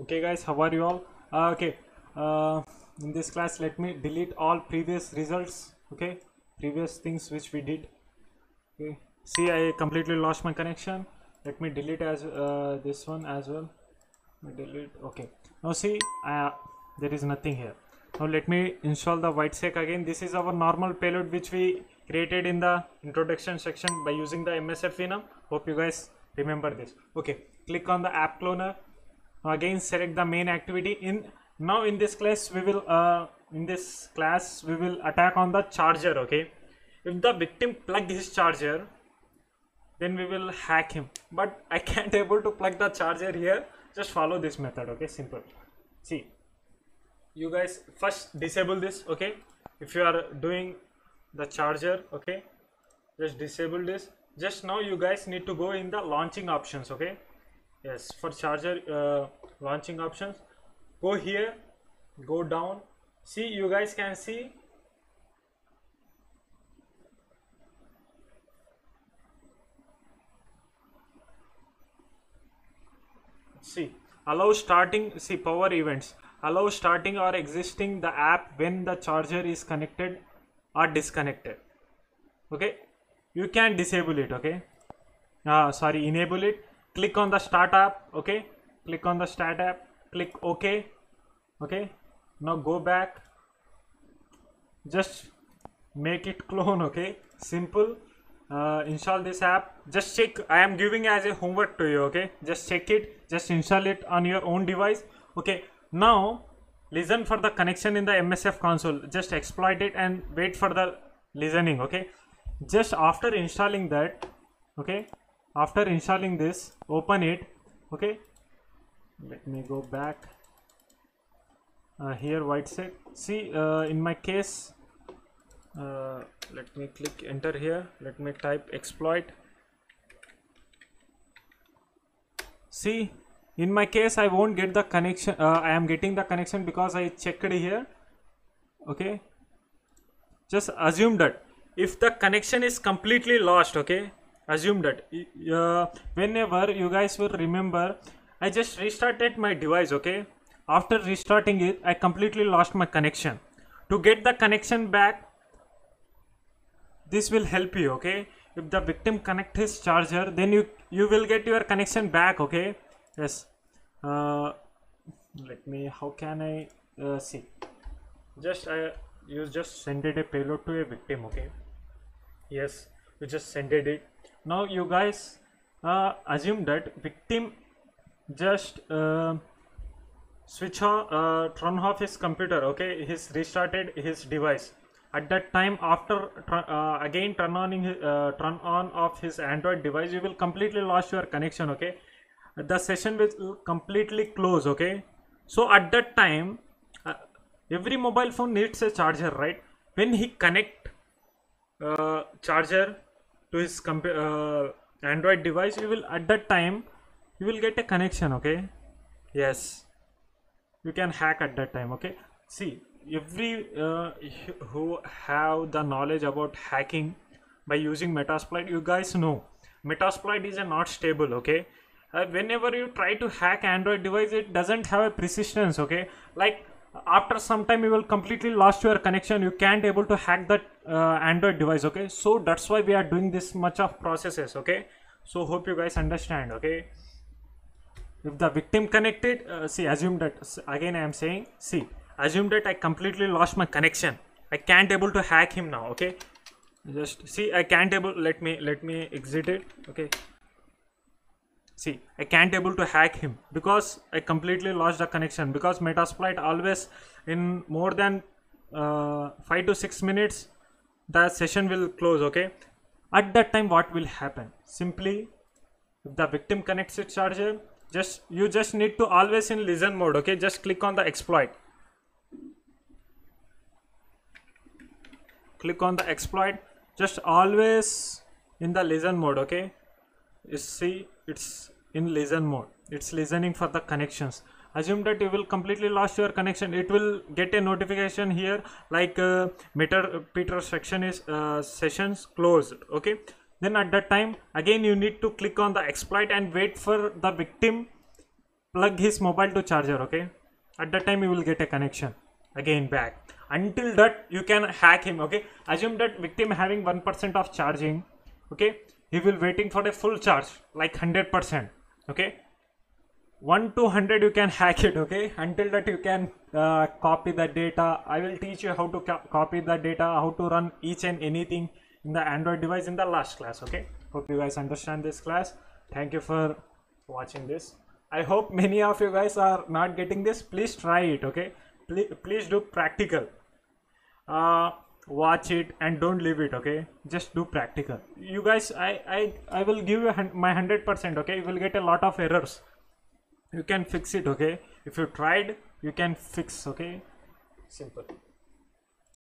okay guys how are you all? Uh, okay uh, in this class let me delete all previous results okay? Previous things which we did okay? See i completely lost my connection. Let me delete as uh, this one as well. Delete okay. Now see uh, there is nothing here. Now let me install the whitesec again. This is our normal payload which we created in the introduction section by using the msf enum. Hope you guys remember this. Okay click on the app cloner again select the main activity. In now in this class we will uh, in this class we will attack on the charger okay? If the victim plug his charger then we will hack him. But i can't able to plug the charger here. Just follow this method okay? Simple. See you guys first disable this okay? If you are doing the charger okay? Just disable this. Just now you guys need to go in the launching options okay yes for charger uh, launching options go here go down. See you guys can see. See allow starting see power events. Allow starting or existing the app when the charger is connected or disconnected. Okay? You can disable it okay? Uh, sorry enable it click on the start okay? Click on the start click ok okay? Now go back. Just make it clone okay? Simple. Uh, install this app. Just check i am giving as a homework to you okay? Just check it. Just install it on your own device okay? Now listen for the connection in the msf console. Just exploit it and wait for the listening okay? Just after installing that okay after installing this open it. Okay. Let me go back. Uh, here whitesec see uh, in my case uh, let me click enter here. Let me type exploit. See in my case i won't get the connection uh, i am getting the connection because i checked here. Okay. Just assume that if the connection is completely lost okay assume that. Uh, whenever you guys will remember i just restarted my device okay? After restarting it i completely lost my connection. To get the connection back this will help you okay? If the victim connect his charger then you you will get your connection back okay? Yes. Uh, let me how can i uh, see? Just i you just sended a payload to a victim okay? Yes you just sended it now you guys uh, assume that victim just uh, switch off uh, turn off his computer okay? He's restarted his device. At that time after uh, again turn on uh, turn on of his android device you will completely lost your connection okay? The session will completely close okay? So at that time uh, every mobile phone needs a charger right? When he connect uh, charger to his uh, android device you will at that time you will get a connection okay? Yes. You can hack at that time okay? See every uh, who have the knowledge about hacking by using metasploit you guys know. Metasploit is a not stable okay? Uh, whenever you try to hack android device it doesn't have a persistence okay? Like after some time you will completely lost your connection. You can't able to hack that uh, android device okay? So that's why we are doing this much of processes okay? So hope you guys understand okay? If the victim connected uh, see assume that again i am saying see assume that i completely lost my connection. I can't able to hack him now okay? Just see i can't able let me let me exit it okay see i can't able to hack him because i completely lost the connection because metasploit always in more than uh, 5 to 6 minutes the session will close okay? At that time what will happen? Simply if the victim connects its charger just you just need to always in listen mode okay? Just click on the exploit. Click on the exploit. Just always in the listen mode okay? You see it's in listen mode. It's listening for the connections. Assume that you will completely lost your connection. It will get a notification here like uh, meter peter section is uh, sessions closed okay? Then at that time again you need to click on the exploit and wait for the victim plug his mobile to charger okay? At that time you will get a connection. Again back. Until that you can hack him okay? Assume that victim having 1% of charging okay? He will waiting for a full charge like 100% okay? 1 to 100 you can hack it okay? Until that you can uh, copy the data. I will teach you how to co- copy the data how to run each and anything in the android device in the last class okay? Hope you guys understand this class. Thank you for watching this. I hope many of you guys are not getting this. Please try it okay? Please, please do practical. Uh, watch it and don't leave it okay? Just do practical. You guys i i, I will give you my 100% okay? You will get a lot of errors. You can fix it okay? If you tried you can fix okay? Simple